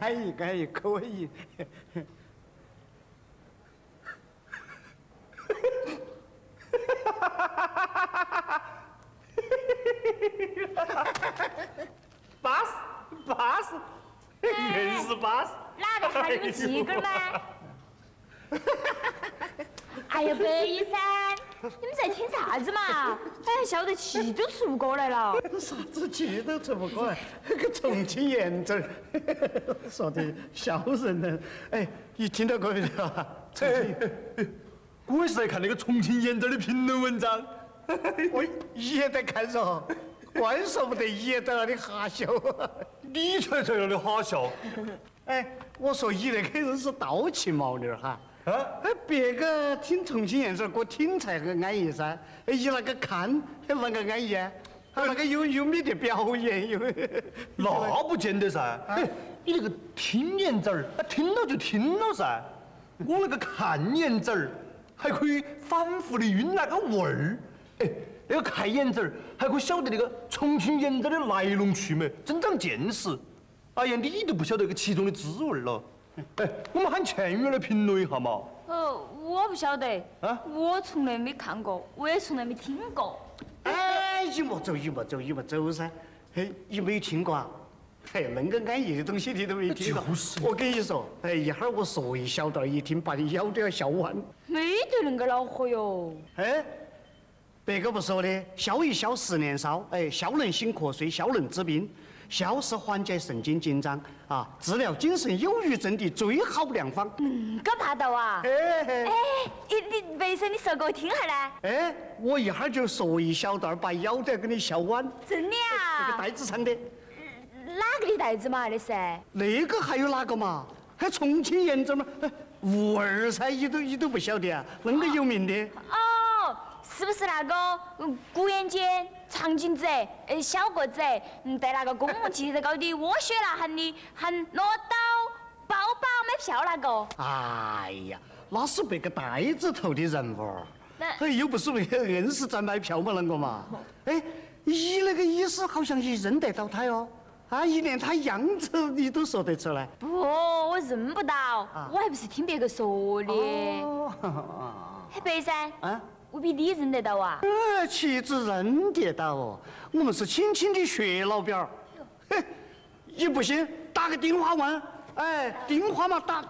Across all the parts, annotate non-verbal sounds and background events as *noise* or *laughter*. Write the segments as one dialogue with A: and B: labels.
A: 安逸安逸，可以。巴适巴适，硬是巴适。
B: 哪个喊你们鸡根吗？哎呀，白衣噻，你们在听啥子嘛？哎，笑得气都出不过来了。
A: 啥子气都出不过来，那个重庆言子儿说的笑人呢。哎，你听到过没有啊？重庆，
C: 我也是在看那个重庆言子儿的评论文章。*laughs*
A: 我也在看嗦，怪说不得也在那里哈笑。
C: 你才在那里哈笑。
A: 哎，我说你那个人是倒气毛驴儿哈。啊，哎，别个听重庆言子我听才很安逸噻。哎，你那个看还啷个安逸啊？他那个有有没得表演有？*laughs*
C: 那不见得噻。哎，你那个听言子儿，听了就听了噻。我那个看言子儿，还可以反复的晕那个味儿。哎，那个看言子儿，还可以晓得那个重庆言子儿的来龙去脉，增长见识。哎呀，你都不晓得个其中的滋味了。哎，我们喊倩玉来评论一下嘛。
B: 哦，我不晓得，啊，我从来没看过，我也从来没听过。
A: 哎，一莫走，你莫走，你莫走噻。嘿，你没有听过啊？嘿，恁个安逸的东西你都没听过。
C: 就是。
A: 我跟你说，哎，一会儿我说一小段，一听把你腰都要笑弯。
B: 没得恁个恼火哟。
A: 哎，别个不说的，笑一笑十年少，哎，笑能醒瞌睡，笑能治病。笑是缓解神经紧张啊，治疗精神忧郁症的最好良方。
B: 嗯，个霸道啊！哎哎，你你为啥你说给我听下呢？
A: 哎，我一会儿就说一小段，把腰带给你笑弯。
B: 真的啊？
A: 这个袋子上的。
B: 哪个的袋子嘛？那是？
A: 那个还有哪个嘛？还重庆盐子嘛？吴二噻，你都你都不晓得啊？恁个有名的。
B: 哦，是不是那个顾延坚？长颈子，呃，小个子，嗯，在那个公共汽车高的窝穴了，喊你喊拿刀包包买票那个。
A: 哎呀，那是别个袋子头的人物，哎，又不是为了硬是在买票嘛，啷个嘛？*laughs* 哎，你那个意思好像也认得到他哟，啊，你连他样子你都说得出来。
B: 不，我认不到，我还不是听别个说的。哦嘿，*laughs* 白山。啊。我比你认得到啊！
A: 呃，岂止认得到哦，我们是亲亲的血老表。嘿，你不信，打个电话问。哎，电话嘛打，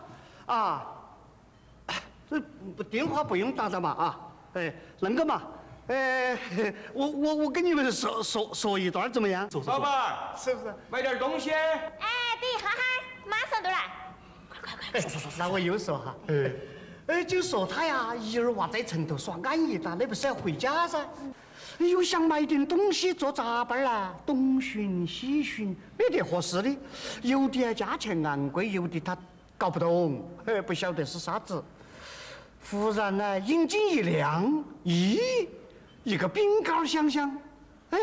A: 啊，这电话不用打的嘛啊。哎，恁个嘛，哎，我我我跟你们说说说一段怎么样？
C: 老板，
A: 是不是？
C: 买点东西。
B: 哎，等哈哈，马上就来。快快快！
A: 说说说，那我又说哈。哎。哎，就说他呀，一儿娃在城头耍安逸哒，那不是要回家噻？又想买点东西做杂班啊，东寻西寻，没得合适的，有的价钱昂贵，有的他搞不懂，哎，不晓得是啥子。忽然呢，眼睛一亮，咦，一个饼干香香，哎，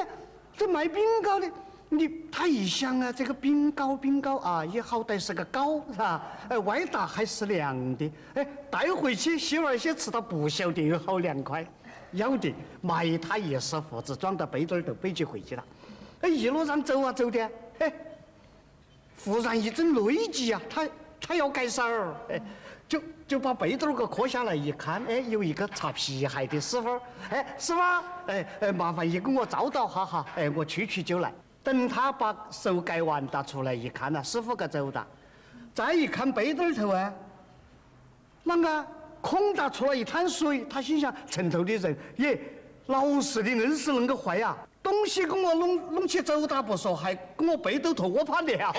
A: 这卖饼干的。你他一想啊，这个冰糕冰糕啊，也好歹是个糕是吧？哎，外大还是凉的，哎，带回去媳妇儿些吃到不晓得有好凉快。要得，埋他一时胡子装到背兜儿就背起回去了。哎，一路上走啊走的，哎，忽然一阵内急啊，他他要改色儿，哎，就就把背兜儿给磕下来一看，哎，有一个擦皮鞋的师傅，哎，师傅，哎哎，麻烦你给我照到哈哈，哎，我去去就来。等他把手盖完，他出来一看呐，师傅个走哒，再一看背兜头啊，啷个空哒出来一滩水？他心想：城头的人，耶，老实的硬是恁个坏呀！东西给我弄弄起走哒不说，还给我背兜头，我怕尿。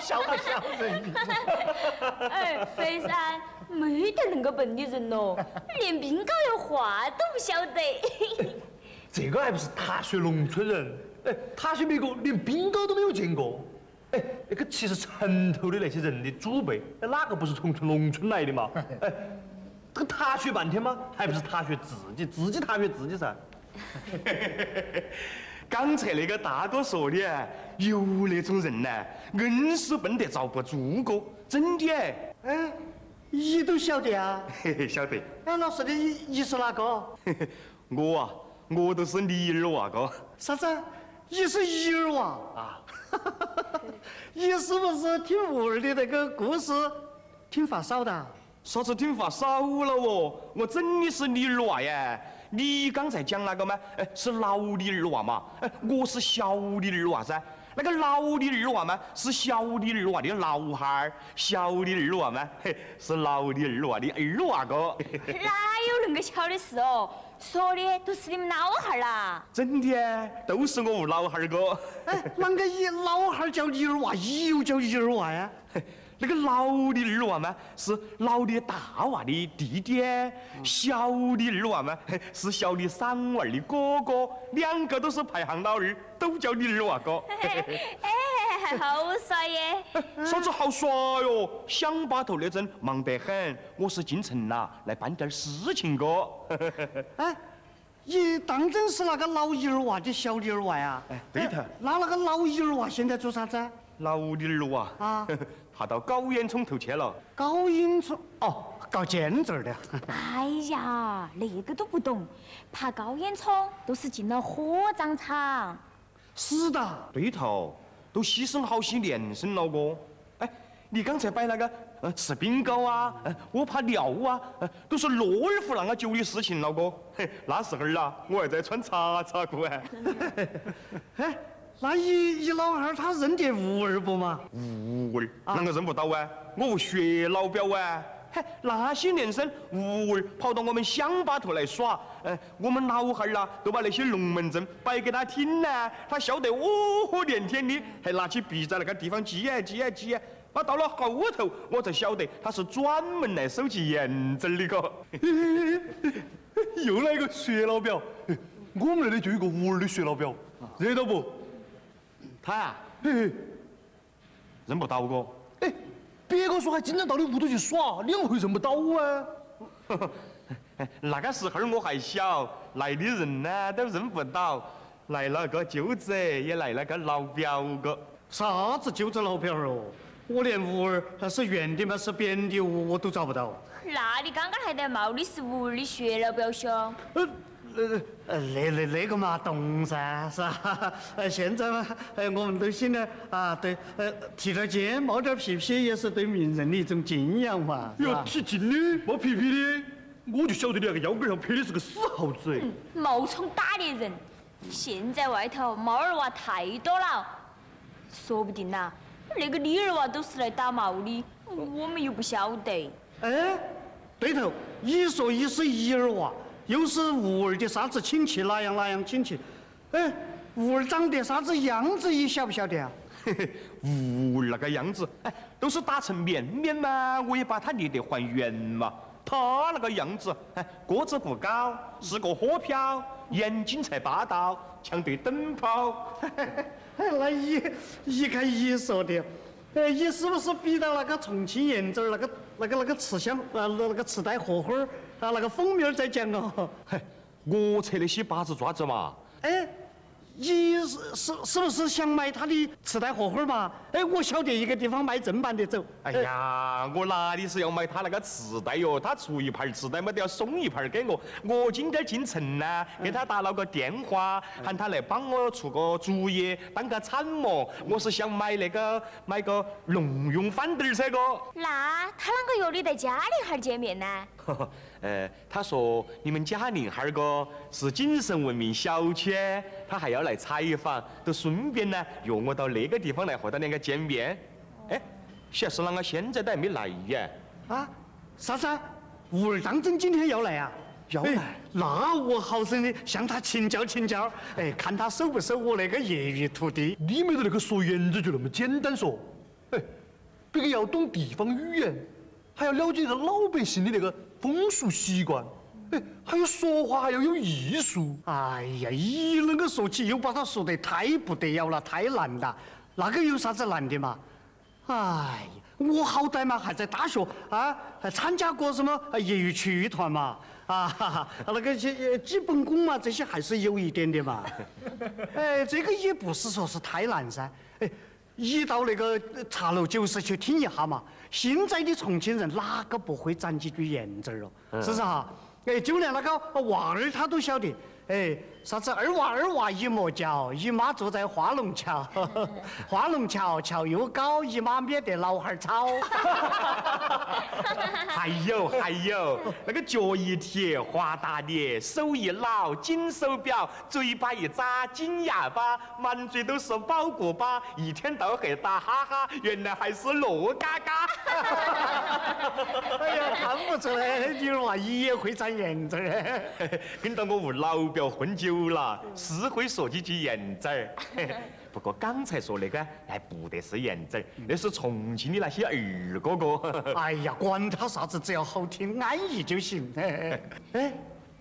A: 晓不晓得？*laughs*
B: 哎，飞山，没得恁个笨的人咯，连冰糕要化都不晓得。*laughs*
C: 这个还不是踏雪农村人？哎，他些别个连冰糕都没有见过。哎，那个其实城头的那些人的祖辈，哪个不是从农村来的嘛？*laughs* 哎，这个踏雪半天吗？还不是踏雪自己，自己踏雪自己噻。*laughs*
D: 刚才那个大哥说的，有那种人呢，硬是笨得遭不住过，真的哎。
A: 哎，你都晓得啊？
D: 嘿嘿，晓得。
A: 哎，老师，你你是哪个？*laughs*
D: 我啊。我都是你儿娃哥。
A: 啥子？你是一儿娃啊？*laughs* 你是不是听吴儿的那个故事听发少的？
D: 啥子听发少了哦？我真的是你儿娃耶！你刚才讲那个吗？哎，是老的儿娃嘛？哎，我是小的儿娃噻。那个老的儿娃嘛，是小的儿娃的老汉儿；小的儿娃嘛，嘿，是老的儿娃的儿娃哥。*laughs*
B: 哪有恁个巧的事哦？说的都是你们老汉儿啦。
D: 真的，都是我屋老汉儿哥。
A: 哎，啷个一老汉儿叫你儿娃，你又叫你儿娃呀？
D: 那个老的儿娃嘛，是老的大娃的弟弟；小的儿娃嘛，是小的三娃的哥哥。两个都是排行老二，都叫你儿娃哥。
B: 哎，*laughs* 好帅耶！
D: 啥子好耍哟？乡把头那阵忙得很，我是进城啦，来办点事情哥。*laughs*
A: 哎，你当真是那个老一儿娃的小的儿娃呀？
D: 哎，对头。
A: 那那个老一儿娃现在做啥子？
D: 老的儿娃
A: 啊，*laughs*
D: 他到高烟囱头去了。
A: 高烟囱哦，*laughs* 搞建筑的。
B: 哎呀，那个都不懂，爬高烟囱都是进了火葬场。
A: 是的，
D: 对头，都牺牲好些年生了哥。哎，你刚才摆那个呃吃冰糕啊，呃我怕尿啊，呃都是罗尔夫那个久的事情了哥。嘿，那时候啊，我还在穿叉叉裤哎。*laughs*
A: 哎，那你你老汉儿他认得吴儿不嘛？
D: 吴儿啷个认不到啊？我吴薛老表啊。嘿，那些年生吴儿跑到我们乡坝头来耍，呃，我们老汉儿啦都把那些龙门阵摆给他听呢，他笑得哦豁连天的，还拿起笔在那个地方记啊记啊记啊。那到了后头，我才晓得他是专门来收集盐子的个。*laughs*
C: 又来一个薛老表，我们那里就有个吴儿的薛老表，认到不？
D: 他呀，
C: 嘿嘿，
D: 认不到个。
C: 哎，别个说还经常到你屋头去耍，你怎么会认不到啊？
D: 那个时候我还小，来的人呢都认不到，来了个舅子，也来了个老表哥。
A: 啥子舅子老表儿哦？我连吴儿还是圆的嘛，是扁的我我都找不到。
B: 那你刚刚还在冒的是吴儿的薛老表兄？
A: 呃呃呃，那那那个嘛懂噻，是吧？呃，现在嘛，呃，我们都显得啊，对，呃，提点肩，冒点皮皮，也是对名人的一种敬仰嘛，是
C: 哟，
A: 吧？
C: 剃金的，冒皮皮的，我就晓得你那个腰杆上配的是个死耗子。哎
B: 冒充打猎人。现在外头猫儿娃太多了，说不定呐，那个李儿娃都是来打猫的，我们又不晓得。
A: 哎，对头，你说你是一儿娃，又是吴儿的啥子亲戚，哪样哪样亲戚？哎，吴儿长得啥子样子，你晓不晓得啊？
D: 嘿嘿，吴儿那个样子，哎，都是打成面面嘛，我也把它捏得还原嘛。他那个样子，哎，个子不高，是个火漂，眼睛才霸道，像对灯泡。
A: 哎，*laughs* 那一一看你说的，哎，你是不是比到那个重庆燕子儿那个那个那个吃香啊那那个吃带荷花儿啊那个封面儿在讲哦？
D: 嘿，我扯那些八字爪子嘛，
A: 哎，你是是是不是想买他的磁带盒盒儿嘛？哎，我晓得一个地方卖正版的走。
D: 哎呀，我哪里是要买他那个磁带哟？他出一盘磁带嘛，都要送一盘给我。我今天进城呢，给他打了个电话，喊他来帮我出个主意，当个参谋。我是想买那个买个农用翻斗儿噻个。
B: 那他啷个约你在家里哈儿见面呢？*laughs*
D: 呃，他说你们嘉陵哈儿个是精神文明小区，他还要来采访，都顺便呢约我到那个地方来和他两个见面。哎，小是啷个现在都还没来呀？
A: 啊，啥子啊？吴儿当真今天要来啊？
D: 要来
A: 哎那我好生的向他请教请教，哎，看他收不收我那个业余徒弟。
C: 你没得那个说原则就那么简单说，哎，别个要懂地方语言，还要了解这个老百姓的那个风俗习惯，哎，还有说话还要有艺术。
A: 哎呀，一恁个说起又把他说得太不得了了，太难了。那个有啥子难的嘛？哎呀，我好歹嘛还在大学啊，还参加过什么业余曲艺团嘛，啊，那个些基本功嘛，这些还是有一点的嘛。哎，这个也不是说是太难噻。哎，一到那个茶楼酒肆去听一下嘛，现在的重庆人哪个不会攒几句言字儿哦？是不是哈？哎，就连那个娃儿他都晓得。哎，啥子二娃二娃一莫叫，姨妈坐在花龙桥，*laughs* 花龙桥桥又高，姨妈免得老汉儿吵。*laughs*
D: 还有还有，那个脚一提，滑大脸，手一老，金手表，嘴巴一眨，金牙巴，满嘴都是宝锅巴，一天到黑打哈哈，原来还是罗嘎嘎。*laughs*
A: 哎呀，看不出来，你儿娃你也会长颜值儿。
D: 跟到我屋老表混久了，是会说几句言子儿。*laughs* 不过刚才说那个还不得是言子儿，那是重庆的那些二哥哥。
A: 哎呀，管他啥子，只要好听安逸就行。*laughs* 哎，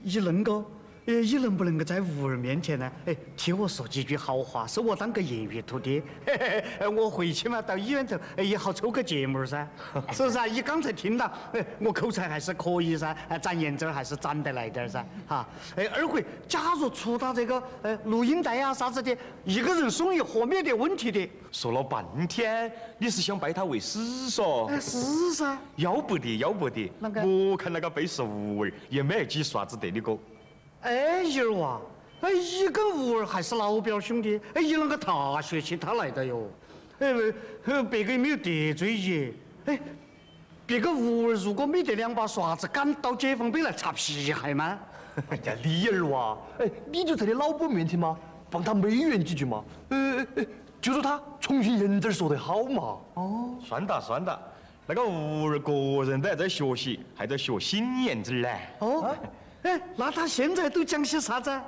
A: 一恁个，哎，你能不能够在吴儿面前呢？哎，替我说几句好话，收我当个业余徒弟。哎，*laughs* 我回去嘛，到医院头哎也好抽个节目噻，*laughs* 是不是啊？你刚才听到，哎，我口才还是可以噻，哎，长颜值儿还是长得来点儿噻，*laughs* 哈。哎，二回，假如出到这个呃录音带啊啥子的，一个人送一盒没得问题的。
D: 说了半天，你是想拜他为师嗦？
A: 哎，是噻。
D: 要不得，要不得
A: 啷个。
D: 我看那个背是吴儿，也没几说啥子得的哥。
A: 哎，姨儿娃，哎，你跟吴儿还是老表兄弟，哎，你啷个大学起他来的哟？哎，呃，别个也没有得罪你，哎，别个吴儿如果没得两把刷子，敢到解放碑来擦皮鞋吗？
C: 哎呀，李儿娃，哎，你就在你老婆面前嘛，帮他美言几句嘛。呃，呃就说他重庆颜值儿说得好嘛。
A: 哦，
D: 算哒算哒，那个吴儿个人都还在学习，还在学新言子呢。
A: 哦，哎，那他现在都讲些啥子啊？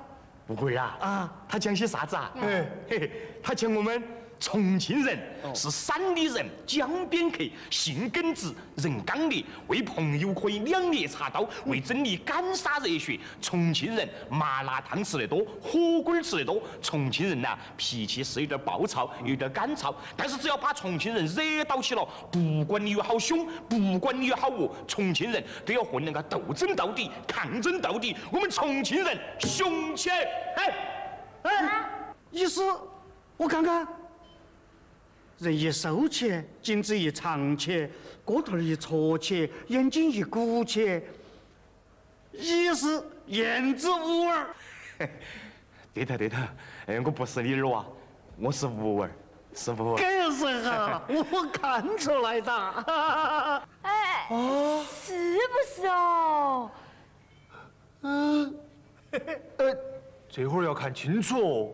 D: 吴儿啊，
A: 啊，
D: 他讲些啥子啊？哎，嘿嘿，他讲我们重庆人是山里人，江边客，性耿直，人刚烈，为朋友可以两肋插刀，为真理敢洒热血。重庆人麻辣烫吃得多，火锅儿吃得多。重庆人呐、脾气是有点暴躁，有点干燥，但是只要把重庆人惹到起了，不管你有好凶，不管你有好恶，重庆人都要和那个斗争到底，抗争到底。我们重庆人雄起来！哎。
A: 哎，意思我看看，人一收起，颈子一长起，个头儿一戳起，眼睛一鼓起，也是燕子舞儿。*laughs*
D: 对头对头，哎，我不是你儿娃，我是吴儿，是吴儿。
A: 更是哈，*laughs* 我看出来的。*laughs*
B: 哎，哦是不是哦？
C: 嗯呃，这会儿要看清楚哦，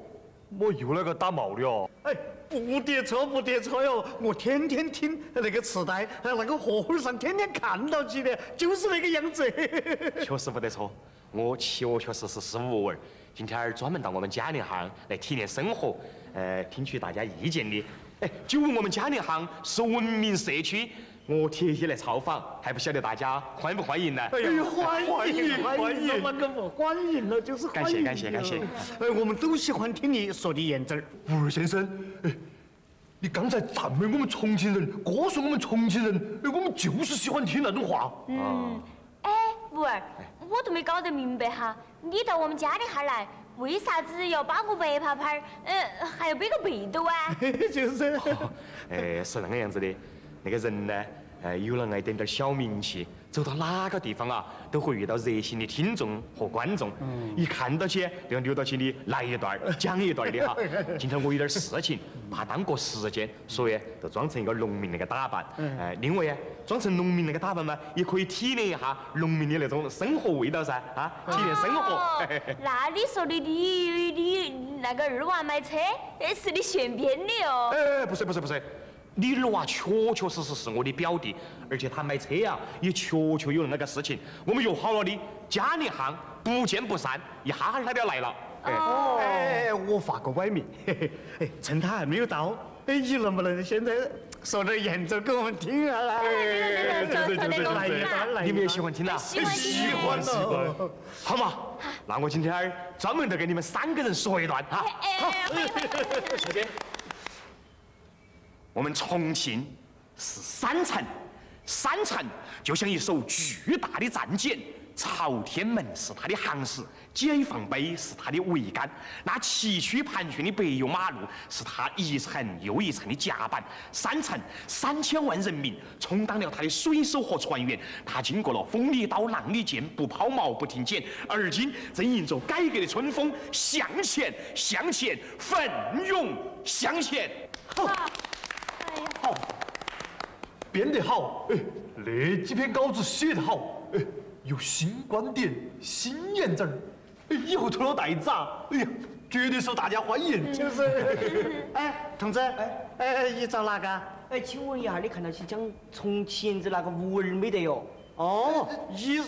C: 我又那个打冒的哦。
A: 哎，不得错，不得错哟！我天天听那个磁带，哎，那个盒盒上天天看到起的，就是那个样子。*laughs*
D: 确实不得错，我确确实实是吴儿。今天儿专门到我们嘉陵巷来体验生活，呃，听取大家意见的。哎，就我们嘉陵巷是文明社区，我特意来造访，还不晓得大家欢不欢迎呢？
A: 哎呦，欢迎欢迎，那个不欢迎了，就是欢迎。
D: 感谢感谢感
A: 哎，我们都喜欢听你说的言字儿。
C: 吴儿先生，哎，你刚才赞美我们重庆人，歌颂我们重庆人，哎，我们就是喜欢听那种话。
B: 嗯，哎，吴儿，我都没搞得明白哈，你到我们家里哈儿来，为啥子要扒个白帕帕儿，呃，还要背个背篼啊？*laughs*
A: 就是。
D: 哎，是那个样子的。那个人呢，呃，有了爱点点小名气，走到哪个地方啊，都会遇到热心的听众和观众。嗯一看到起都要扭到起你来一段儿，*laughs* 讲一段儿的哈。*laughs* 今天我有点事情，怕耽搁时间，所以就装成一个农民那个打扮。嗯哎，另外呀，装成农民那个打扮嘛，也可以体验一下农民的那种生活味道噻，啊，体验生活。
B: 哦，*laughs* 那你说的你你那个二娃买车，哎，是你现编的哦。
D: 哎，不是不是不是，你儿娃确确实实是我的表弟，而且他买车呀、也确确有那个事情。我们约好了的，嘉年行不见不散，一哈哈他就要来了。哎，
B: 哦，
A: 哎，我发个歪名，嘿嘿，哎，趁他还没有到，哎，你能不能现在说点言奏给我们听一段，来一段。
D: 你们也喜欢听呐？
B: 喜欢
A: 喜欢喜欢。
D: 好嘛，那我今天儿专门的给你们三个人说一段哈。
B: 好，
D: 谢谢。我们重庆是山城，山城就像一艘巨大的战舰，
E: 朝天门是它的行市，解放碑是它的桅杆，那崎岖盘旋的柏油马路是它一层又一层的甲板，三层三千万人民充当了它的水手和船员，他经过了风里刀浪里剑，不抛锚不停剪，而今正迎着改革的春风，向前向前，奋勇向前。
C: 编得好，哎，那几篇稿子写得好，哎。有新观点、新眼子儿，以后拖了袋子啊，哎呀，绝对受大家欢迎。
A: 就是，哎，同志，哎哎，你找哪个？
F: 哎，请问一下，你看到起讲重庆言子那个吴儿没得哟？
A: 哦，你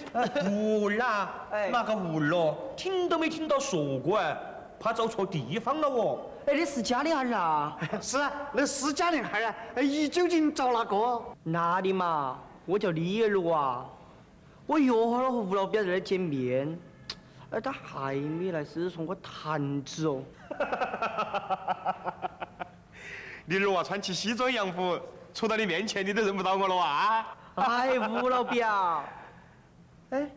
C: 吴儿啊？哎，哪个吴儿咯？听都没听到说过哎，怕走错地方了哦。
F: 哎，你是嘉玲孩儿啊？*laughs*
A: 是啊，那是嘉玲孩儿啊。哎，你究竟找哪个？
F: 哪里嘛？我叫李二娃。我约好了和吴老表在这见面，哎他还没来，是送个坛子哦。*laughs*
D: 你二娃穿起西装洋服，出到你面前，你都认不到我了啊？
F: 哎，吴老表，*laughs* 哎，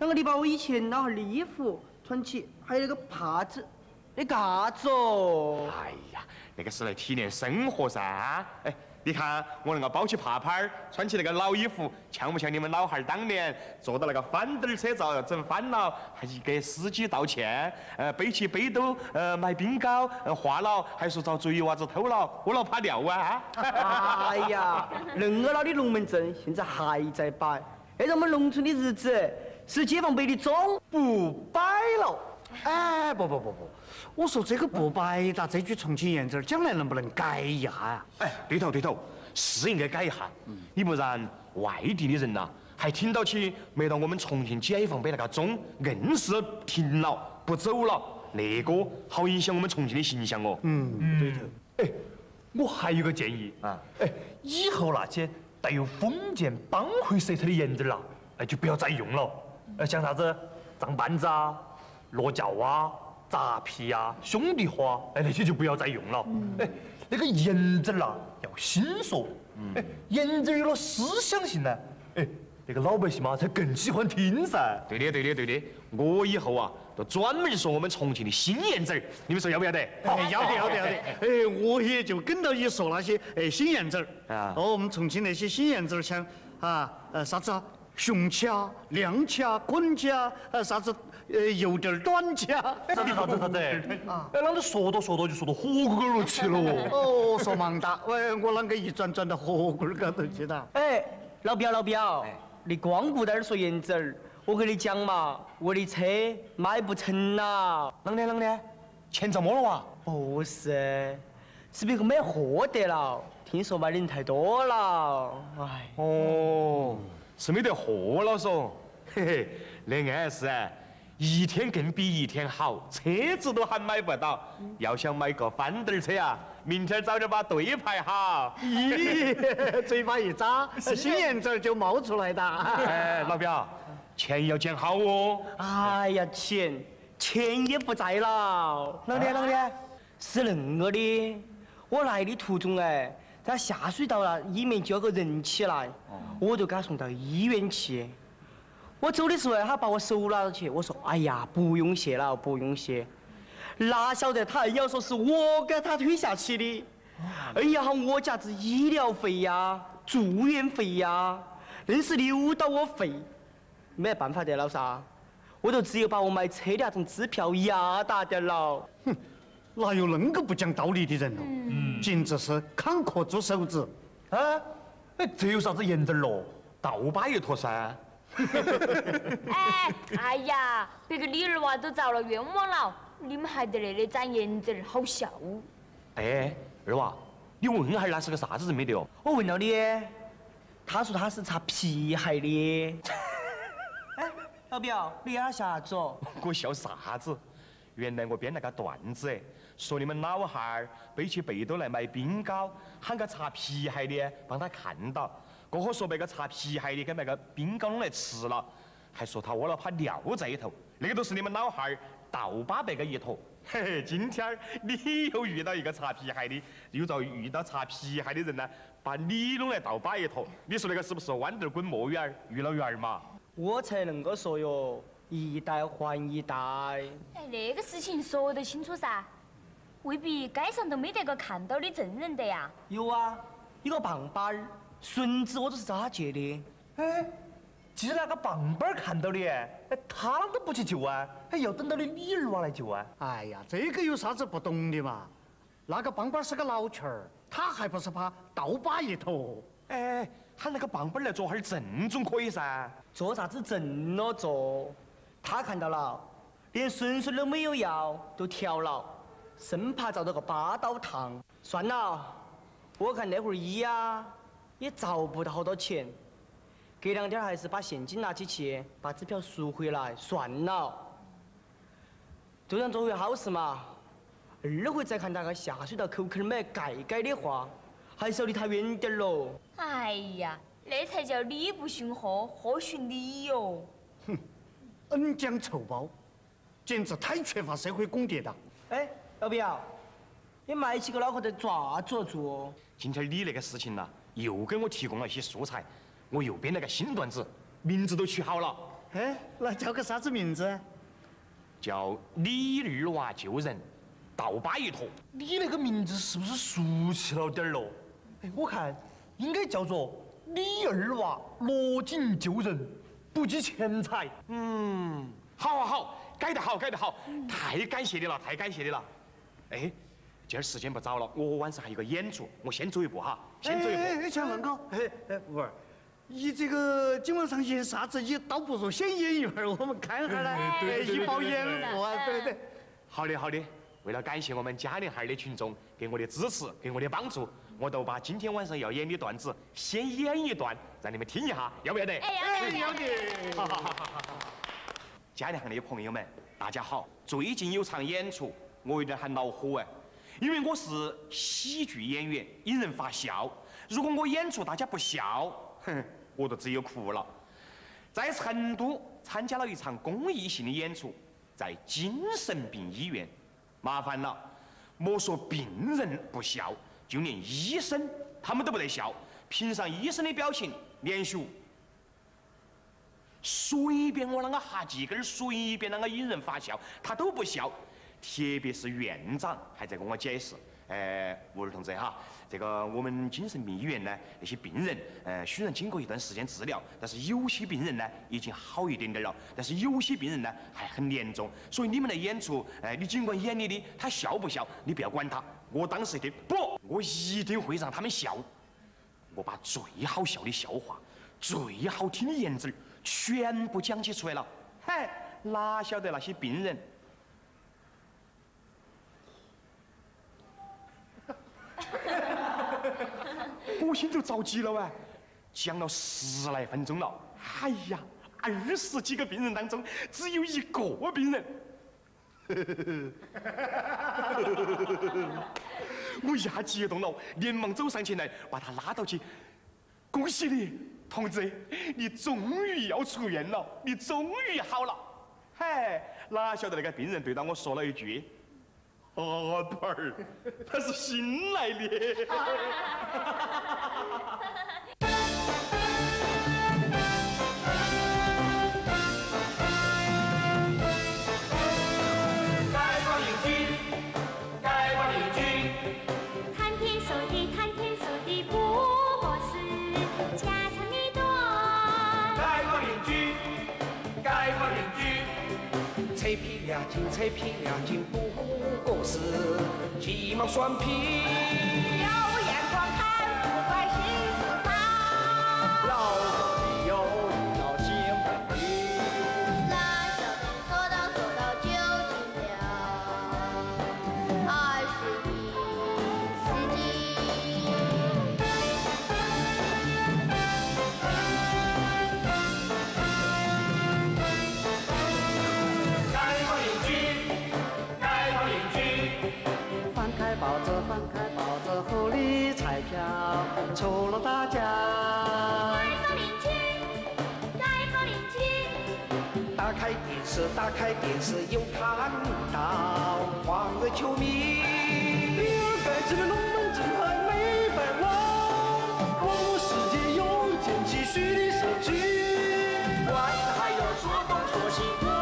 F: 啷个你把我以前那件衣服穿起，还有那个帕子，你干啥子哦？
D: 哎呀，那个是来体验生活噻，哎。你看我那个包起帕帕儿，穿起那个老衣服，像不像你们老汉儿当年坐到那个翻斗车遭整翻了，还去给司机道歉？呃，背起背兜，呃，买冰糕，呃，化了，还说遭贼娃子偷了，我老怕尿啊！
F: 哎呀，恁个老的龙门阵现在还在摆，那我们农村的日子是解放碑的钟不摆了。
A: 哎，不不不不。我说这个不白搭这句重庆言子，将来能不能改一下呀？
D: 哎，对头对头，是应该改一下。你不然外地的人呐，还听到起没到我们重庆解放碑那个钟，硬是停了不走了，那个好影响我们重庆的形象哦。
A: 嗯，对头。
C: 哎，我还有个建议啊，哎，以后那些带有封建帮会色彩的言子啦，哎，就不要再用了。哎，像啥子张班子啊、落轿啊。杂皮啊，兄弟花，哎，那些就不要再用了。哎，那个言字啦，要新说。哎，言字有了思想性呢，哎，那个老百姓嘛才更喜欢听噻。
D: 对的，对的，对的。我以后啊，就专门说我们重庆的新言字你们说要不要得？
A: 哎，要得，要得，要得。哎，我也就跟到你说那些哎新言字啊。哦，我们重庆那些新言字像啊，呃，啥子啊？雄起啊，亮起啊，滚起啊，呃，啥子？呃，有点短气啊！
C: 啥子啥子啥子？啊！哎，啷个说到说到就说到火锅高头去了哦？*laughs*
A: 哦，说忙哒！喂，我啷个一转转到火锅儿高头去了？
F: 哎，老表老表，你光顾在那儿说言子儿，我跟你讲嘛，我的车买不成啦！
D: 啷的啷的？钱遭没了哇？
F: 不是，是别个买货得了，听说买的人太多了。哎，
D: 哦，是没得货了嗦？嘿嘿，那硬是哎。一天更比一天好，车子都还买不到。要想买个翻斗车啊，明天早点把队排好。
A: 咦，嘴巴一张，新眼子就冒出来的。
D: 哎，老表，钱要捡好哦。
F: 哎呀，钱钱也不在了。
D: 啷的啷的？
F: 是恁个的。我来的途中哎，在下水道那里面就有个人起来，我就给他送到医院去。我走的时候，他把我手拉着去，我说：“哎呀，不用谢了，不用谢。”哪晓得他硬要说是我给他推下去的。哎呀，我家子医疗费呀、住院费呀，硬是溜到我肺，没办法的，了噻，我就只有把我买车的那种支票压大点了。
A: 哼，哪有恁个不讲道理的人哦？嗯，简直是坎坷猪手指。
C: 啊，哎，这有啥子言子咯？
D: 倒把一坨噻。
B: 哎，*laughs* 哎呀，别个李二娃都遭了冤枉了，你们还在那里攒言子儿，好笑。
D: 哎，二娃，你问下那是个啥子人没得哦？
F: 我问了你，他说他是擦皮鞋的。*laughs* 哎，老表，你他笑啥子哦？
D: 我笑啥子？原来我编了个段子，说你们老汉儿背起背兜来买冰糕，喊个擦皮鞋的帮他看到。过后说别个擦皮鞋的跟那个冰糕弄来吃了，还说他窝了怕尿在里头，那个都是你们老汉儿倒把别个一坨。嘿 *laughs* 嘿，今天你又遇到一个擦皮鞋的，又遭遇到擦皮鞋的人呢，把你弄来倒把一坨，你说那个是不是豌豆滚墨鱼儿，鱼了圆儿嘛？
F: 我才恁个说哟，一代还一代。
B: 哎，那个事情说得清楚噻，未必街上都没得个看到的证人的呀。
F: 有啊，一个棒棒儿，孙子我都是找他借的。
C: 哎，既然那个棒棒儿看到的，哎，他啷个不去救啊？哎，要等到你李二娃来救啊？
A: 哎呀，这个有啥子不懂的嘛？那个棒棒是个老群儿，他还不是怕倒把一头？
D: 哎，喊那个棒棒来做哈儿证总可以噻。
F: 做啥子证咯做？他看到了，连顺顺都没有要，都调了，生怕遭到个八刀烫。算了，我看那会儿医呀，也找不到好多钱。隔两天还是把现金拿起去，把支票赎回来算了。就当做回好事嘛。二回再看那个下水道口口儿没盖盖的话，还是要离他远点儿喽。
B: 哎呀，那才叫礼不寻货，货寻礼哟。
A: 哼恩将仇报，简直太缺乏社会公德了。
F: 哎，要不要？你埋起个脑壳在爪子做？
D: 今天你那个事情呐，又给我提供了一些素材，我又编了个新段子，名字都取好了，
A: 哎，那叫个啥子名字？
D: 叫李二娃救人，倒把一坨。
C: 你那个名字是不是俗气了点儿喽？哎，我看应该叫做李二娃落井救人，不计钱财。
D: 嗯，好好好，改得好，改得好，太感谢你了，太感谢你了。哎，今儿时间不早了，我晚上还有个演出，我先走一步哈，先走一步。
A: 哎哎，小汉哥，哎哎，五儿，你这个今晚上演啥子？你倒不如先演一会儿，我们看哈儿呢，哎，以饱眼福啊，对对。
D: 好的好的，为了感谢我们嘉陵孩儿的群众给我的支持，给我的帮助，我都把今天晚上要演的段子先演一段，让你们听一下，要不要得？
B: 哎，要得要得。
D: 好好好好好好。嘉陵巷的朋友们，大家好！最近有场演出，我有点很恼火哎，因为我是喜剧演员，引人发笑。如果我演出大家不笑，哼，*laughs* 我就只有哭了。在成都参加了一场公益性的演出，在精神病医院，麻烦了，莫说病人不笑，就连医生他们都不得笑。凭上医生的表情，连续随便我啷个哈几根，随便啷个引人发笑，他都不笑。特别是院长还在跟我解释，呃，吴二同志哈，这个我们精神病医院呢，那些病人，呃，虽然经过一段时间治疗，但是有些病人呢已经好一点点了，但是有些病人呢还很严重。所以你们的演出，哎，你尽管演你的，他笑不笑，你不要管他。我当时一听，不，我一定会让他们笑。我把最好笑的笑话、最好听的言子儿全部讲起出来了。嗨，哪晓得那些病人？我心都着急了哇！讲了十来分钟了，哎呀，二十几个病人当中只有一个病人。我一下激动了，连忙走上前来把他拉到起。恭喜你，同志，你终于要出院了，你终于好了。嗨，哪晓得那个病人对到我说了一句：“阿宝儿，他是新来的。”
G: 街坊邻居，街坊邻居，
H: 谈天说地，谈天说地不过是家长里短。
G: 街坊邻居，街坊邻居，扯皮亮筋，扯皮亮筋不过是鸡毛蒜皮。
H: 是
G: 打开电视又看到黄热球迷
I: 比尔盖茨的龙
F: 门阵还
C: 没
F: 摆完
G: 世
C: 界
G: 管他还要说东说西。